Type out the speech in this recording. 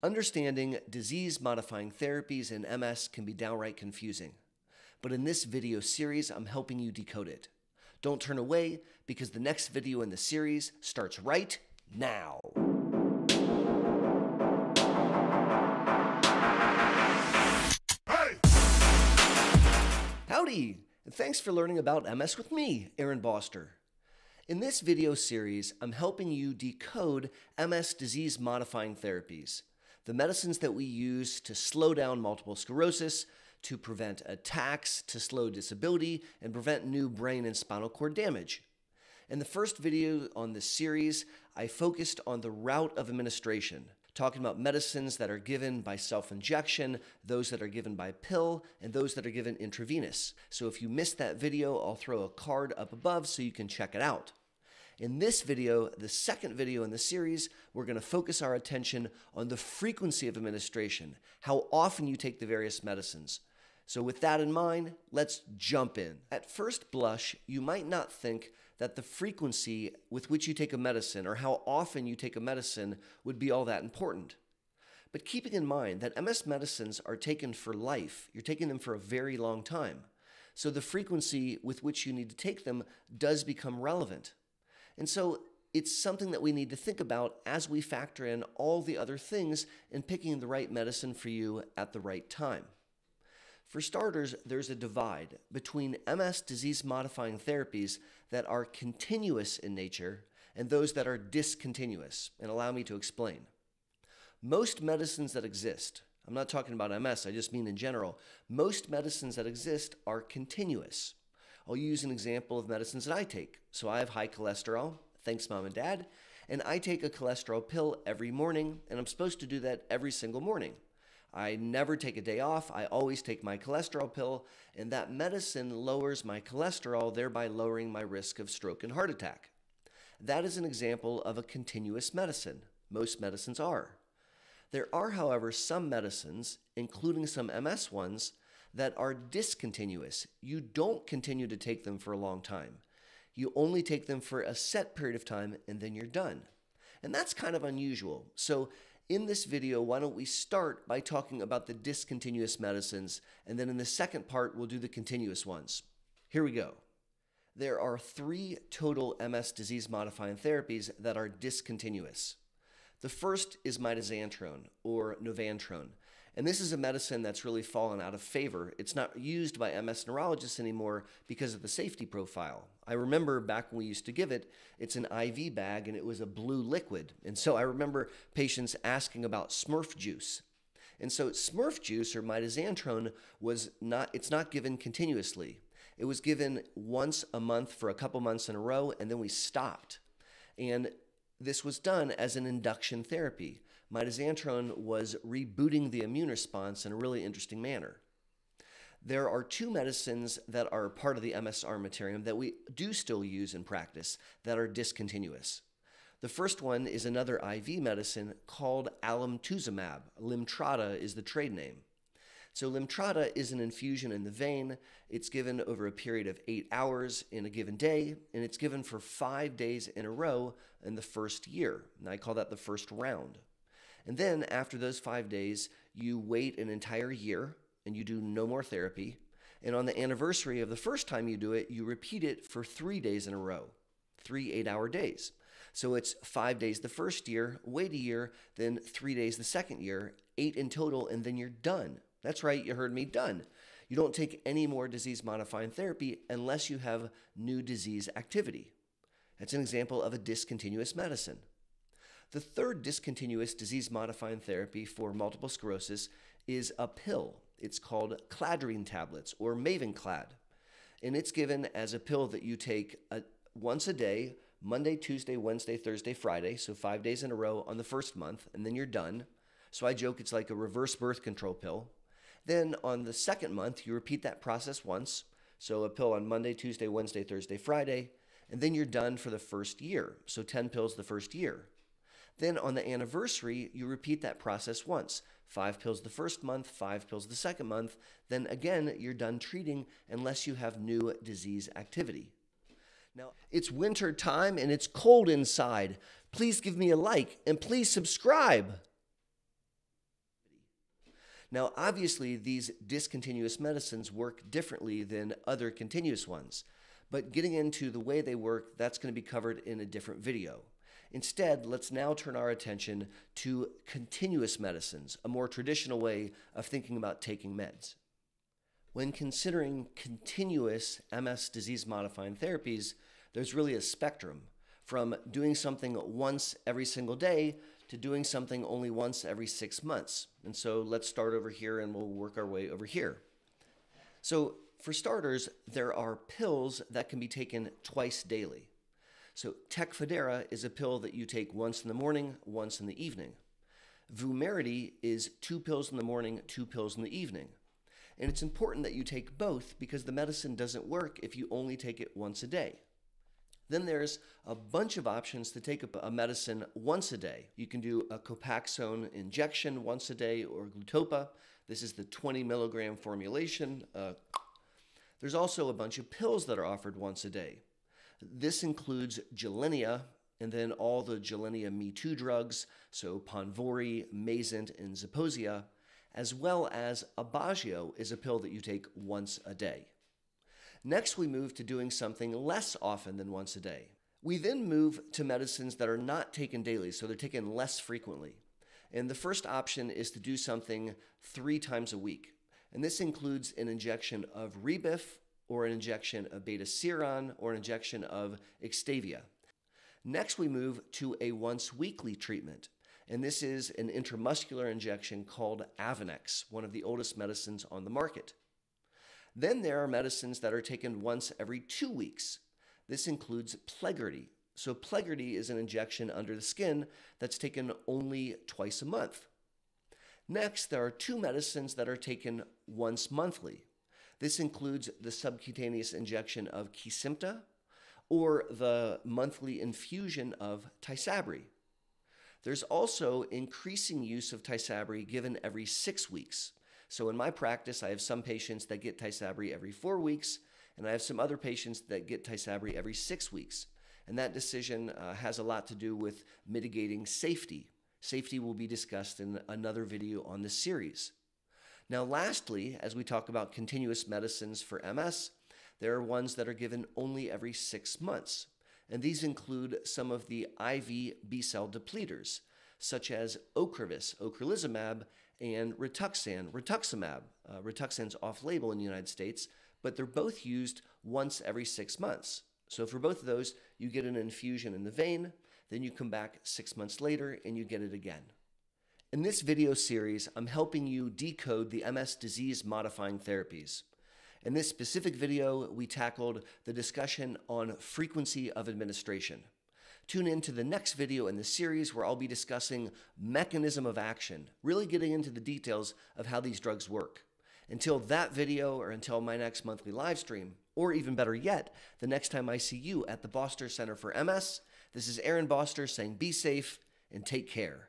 Understanding disease modifying therapies in MS can be downright confusing. But in this video series, I'm helping you decode it. Don't turn away because the next video in the series starts right now. Hey! Howdy, and thanks for learning about MS with me, Aaron Boster. In this video series, I'm helping you decode MS disease modifying therapies, the medicines that we use to slow down multiple sclerosis, to prevent attacks, to slow disability, and prevent new brain and spinal cord damage. In the first video on this series, I focused on the route of administration, talking about medicines that are given by self injection, those that are given by pill, and those that are given intravenous. So if you missed that video, I'll throw a card up above so you can check it out. In this video, the second video in the series, we're going to focus our attention on the frequency of administration, how often you take the various medicines. So, with that in mind, let's jump in. At first blush, you might not think that the frequency with which you take a medicine or how often you take a medicine would be all that important. But keeping in mind that MS medicines are taken for life, you're taking them for a very long time. So the frequency with which you need to take them does become relevant. And so it's something that we need to think about as we factor in all the other things in picking the right medicine for you at the right time. For starters, there's a divide between MS disease modifying therapies that are continuous in nature and those that are discontinuous. And allow me to explain. Most medicines that exist, I'm not talking about MS, I just mean in general, most medicines that exist are continuous. I'll use an example of medicines that I take. So I have high cholesterol, thanks mom and dad, and I take a cholesterol pill every morning, and I'm supposed to do that every single morning. I never take a day off. I always take my cholesterol pill, and that medicine lowers my cholesterol, thereby lowering my risk of stroke and heart attack. That is an example of a continuous medicine. Most medicines are. There are, however, some medicines, including some MS ones, that are discontinuous. You don't continue to take them for a long time. You only take them for a set period of time and then you're done. And that's kind of unusual. So, in this video, why don't we start by talking about the discontinuous medicines, and then in the second part, we'll do the continuous ones. Here we go. There are three total MS disease modifying therapies that are discontinuous. The first is mitoxantrone or novantrone. And this is a medicine that's really fallen out of favor. It's not used by MS neurologists anymore because of the safety profile. I remember back when we used to give it, it's an IV bag and it was a blue liquid. And so I remember patients asking about Smurf juice. And so Smurf juice or mitoxantrone was not it's not given continuously. It was given once a month for a couple months in a row and then we stopped. And this was done as an induction therapy mitoxantrone was rebooting the immune response in a really interesting manner. There are two medicines that are part of the MS armamentarium that we do still use in practice that are discontinuous. The first one is another IV medicine called alemtuzumab. Lemtrada is the trade name. So, Lemtrada is an infusion in the vein. It's given over a period of eight hours in a given day, and it's given for five days in a row in the first year. And I call that the first round. And then after those five days, you wait an entire year and you do no more therapy. And on the anniversary of the first time you do it, you repeat it for three days in a row, three eight hour days. So it's five days the first year, wait a year, then three days the second year, eight in total, and then you're done. That's right, you heard me, done. You don't take any more disease modifying therapy unless you have new disease activity. That's an example of a discontinuous medicine. The third discontinuous disease modifying therapy for multiple sclerosis is a pill. It's called Cladribine tablets or Mavenclad. And it's given as a pill that you take a, once a day, Monday, Tuesday, Wednesday, Thursday, Friday, so five days in a row on the first month, and then you're done. So I joke it's like a reverse birth control pill. Then on the second month, you repeat that process once. So a pill on Monday, Tuesday, Wednesday, Thursday, Friday, and then you're done for the first year. So 10 pills the first year. Then on the anniversary, you repeat that process once. Five pills the first month, five pills the second month. Then again, you're done treating unless you have new disease activity. Now, it's winter time and it's cold inside. Please give me a like and please subscribe. Now, obviously, these discontinuous medicines work differently than other continuous ones, but getting into the way they work, that's going to be covered in a different video. Instead, let's now turn our attention to continuous medicines, a more traditional way of thinking about taking meds. When considering continuous MS disease modifying therapies, there's really a spectrum from doing something once every single day to doing something only once every six months. And so let's start over here and we'll work our way over here. So, for starters, there are pills that can be taken twice daily. So, Tecfidera is a pill that you take once in the morning, once in the evening. Vumerity is two pills in the morning, two pills in the evening. And it's important that you take both because the medicine doesn't work if you only take it once a day. Then there's a bunch of options to take a medicine once a day. You can do a Copaxone injection once a day or Glatopa. This is the 20 milligram formulation. Uh, there's also a bunch of pills that are offered once a day. This includes Gilenya and then all the Gilenya Me Too drugs, so Ponvory, Mayzent, and Zeposia, as well as Aubagio is a pill that you take once a day. Next, we move to doing something less often than once a day. We then move to medicines that are not taken daily, so they're taken less frequently. And the first option is to do something three times a week. And this includes an injection of Rebif, or an injection of Betaseron, or an injection of Extavia. Next, we move to a once weekly treatment. And this is an intramuscular injection called Avonex, one of the oldest medicines on the market. Then there are medicines that are taken once every two weeks. This includes Plegridy. So, Plegridy is an injection under the skin that's taken only twice a month. Next, there are two medicines that are taken once monthly. This includes the subcutaneous injection of Kesimpta or the monthly infusion of Tysabri. There's also increasing use of Tysabri given every six weeks. So in my practice, I have some patients that get Tysabri every four weeks, and I have some other patients that get Tysabri every six weeks. And that decision uh, has a lot to do with mitigating safety. Safety will be discussed in another video on this series. Now, lastly, as we talk about continuous medicines for MS, there are ones that are given only every six months. And these include some of the IV B cell depleters, such as Ocrevus, ocrelizumab, and Rituxan, rituximab. Uh, Rituxan's off label in the United States, but they're both used once every six months. So for both of those, you get an infusion in the vein, then you come back six months later and you get it again. In this video series, I'm helping you decode the MS disease modifying therapies. In this specific video, we tackled the discussion on frequency of administration. Tune in to the next video in the series where I'll be discussing mechanism of action, really getting into the details of how these drugs work. Until that video or until my next monthly live stream, or even better yet, the next time I see you at the Boster Center for MS, this is Aaron Boster saying be safe and take care.